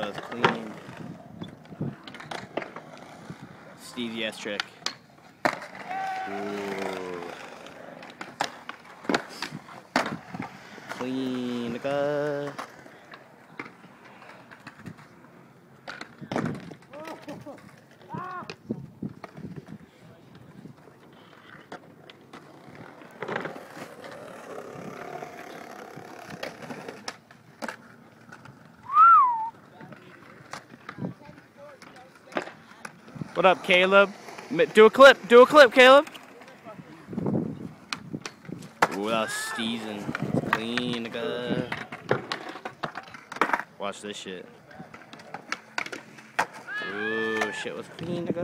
was Steve Yes trick. Ooh. Clean. What up, Caleb? Do a clip. Do a clip, Caleb. Ooh, that was steezing. Clean. Watch this shit. Ooh, shit was clean, nigga.